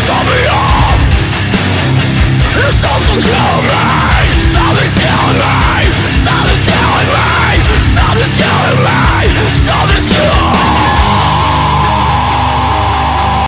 It's me beyond It's all so close